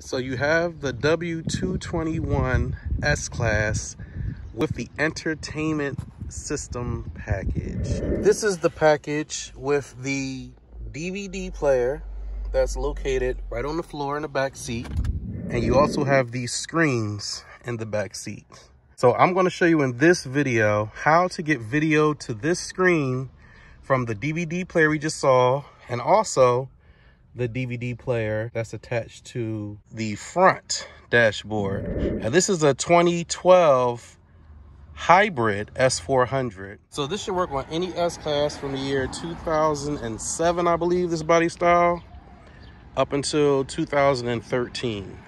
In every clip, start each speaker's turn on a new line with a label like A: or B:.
A: So you have the W221 S-Class with the entertainment system package. This is the package with the DVD player that's located right on the floor in the back seat. And you also have these screens in the back seat. So I'm gonna show you in this video how to get video to this screen from the DVD player we just saw and also the DVD player that's attached to the front dashboard. And this is a 2012 hybrid S400. So this should work on any S-Class from the year 2007, I believe, this body style, up until 2013.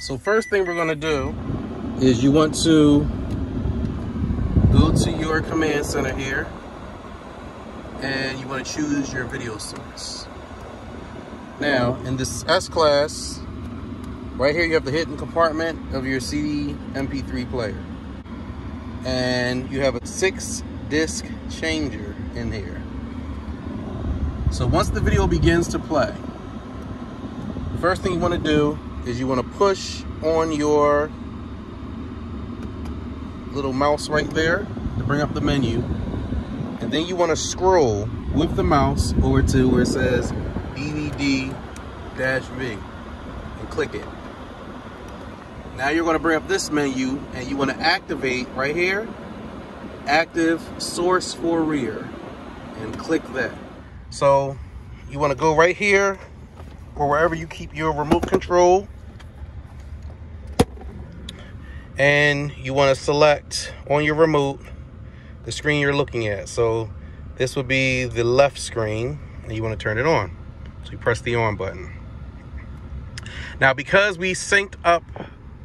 A: So first thing we're gonna do is you want to go to your command center here and you want to choose your video source. Now, in this S-Class, right here you have the hidden compartment of your CD MP3 player. And you have a six disc changer in here. So once the video begins to play, the first thing you want to do is you want to push on your little mouse right there to bring up the menu. And then you want to scroll with the mouse over to where it says DVD-V and click it. Now you're going to bring up this menu and you want to activate right here, active source for rear and click that. So you want to go right here or wherever you keep your remote control and you want to select on your remote the screen you're looking at. So this would be the left screen and you want to turn it on. So you press the on button. Now because we synced up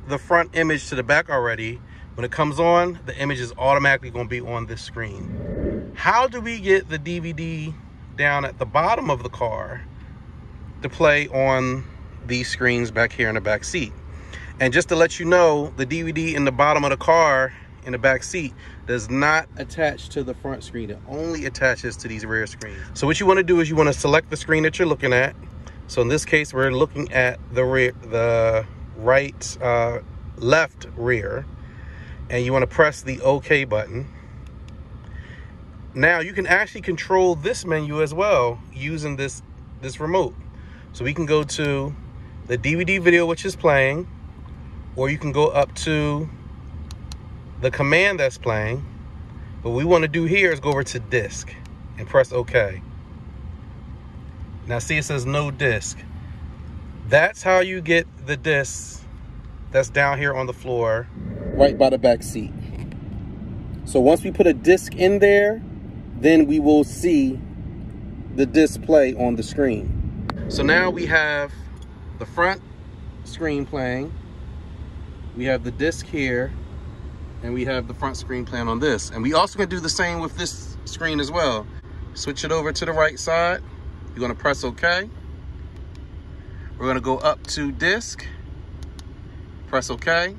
A: the front image to the back already, when it comes on, the image is automatically going to be on this screen. How do we get the DVD down at the bottom of the car to play on these screens back here in the back seat? And just to let you know, the DVD in the bottom of the car in the back seat does not attach to the front screen. It only attaches to these rear screens. So what you want to do is you want to select the screen that you're looking at. So in this case, we're looking at the rear, the right, uh, left rear, and you want to press the OK button. Now you can actually control this menu as well using this this remote. So we can go to the DVD video which is playing or you can go up to the command that's playing. What we want to do here is go over to disk and press OK. Now see it says no disk. That's how you get the disc that's down here on the floor right by the back seat. So once we put a disc in there, then we will see the display on the screen. So now we have the front screen playing we have the disc here and we have the front screen plan on this. And we also can do the same with this screen as well. Switch it over to the right side. You're gonna press okay. We're gonna go up to disc, press okay.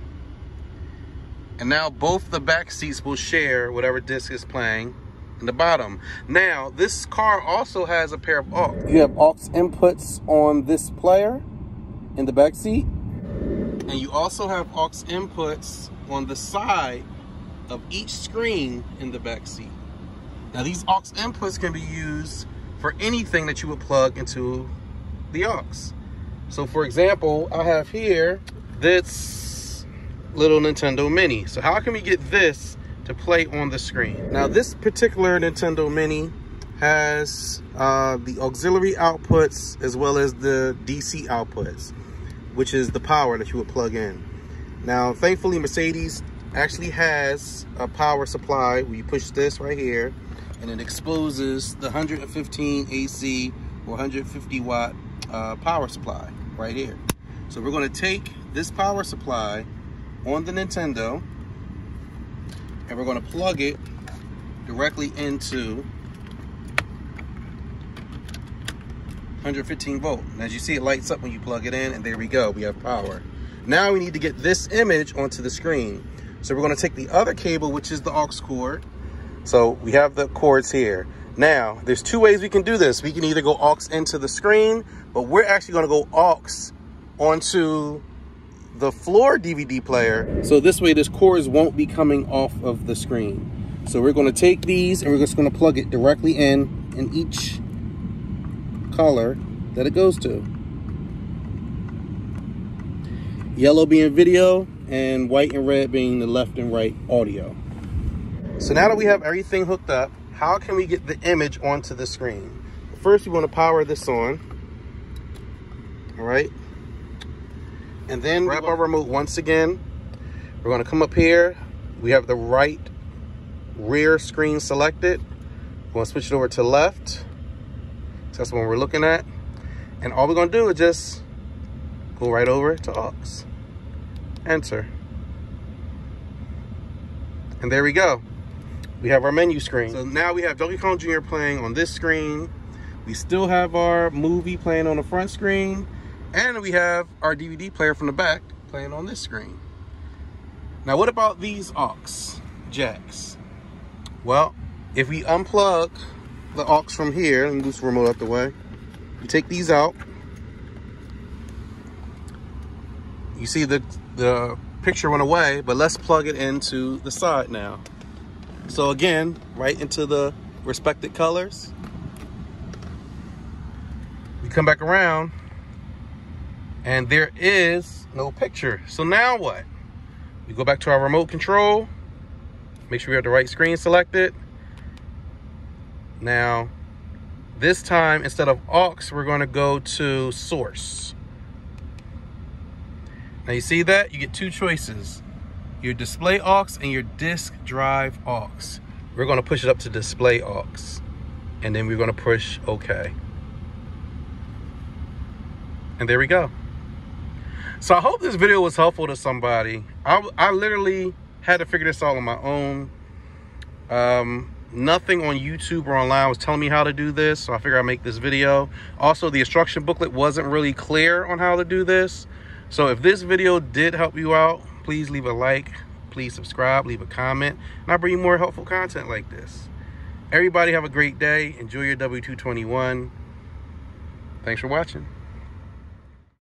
A: And now both the back seats will share whatever disc is playing in the bottom. Now, this car also has a pair of aux. You have aux inputs on this player in the back seat and you also have aux inputs on the side of each screen in the back seat. Now these aux inputs can be used for anything that you would plug into the aux. So for example, I have here this little Nintendo Mini. So how can we get this to play on the screen? Now this particular Nintendo Mini has uh, the auxiliary outputs as well as the DC outputs which is the power that you would plug in. Now, thankfully, Mercedes actually has a power supply where you push this right here and it exposes the 115 AC or 150 watt uh, power supply right here. So we're gonna take this power supply on the Nintendo and we're gonna plug it directly into 115 volt. And as you see, it lights up when you plug it in, and there we go, we have power. Now we need to get this image onto the screen. So we're gonna take the other cable, which is the aux cord. So we have the cords here. Now, there's two ways we can do this. We can either go aux into the screen, but we're actually gonna go aux onto the floor DVD player. So this way, this cords won't be coming off of the screen. So we're gonna take these and we're just gonna plug it directly in in each color that it goes to. Yellow being video and white and red being the left and right audio. So now that we have everything hooked up, how can we get the image onto the screen? First, we want to power this on. All right. And then grab our remote once again. We're going to come up here. We have the right rear screen selected. We're going to switch it over to left. So that's one we're looking at. And all we're to do is just go right over to aux. Enter. And there we go we have our menu screen. So now we have Donkey Kong Jr. playing on this screen. We still have our movie playing on the front screen. And we have our DVD player from the back playing on this screen. Now, what about these aux jacks? Well, if we unplug the aux from here, and the remote out the way, you take these out. You see the, the picture went away, but let's plug it into the side now. So again, right into the respected colors. We come back around and there is no picture. So now what? We go back to our remote control, make sure we have the right screen selected. Now, this time, instead of aux, we're gonna go to source. Now you see that? You get two choices your display aux and your disk drive aux. We're gonna push it up to display aux and then we're gonna push okay. And there we go. So I hope this video was helpful to somebody. I, I literally had to figure this out on my own. Um, nothing on YouTube or online was telling me how to do this, so I figured I'd make this video. Also, the instruction booklet wasn't really clear on how to do this. So if this video did help you out, please leave a like please subscribe leave a comment and i'll bring you more helpful content like this everybody have a great day enjoy your w221 thanks for watching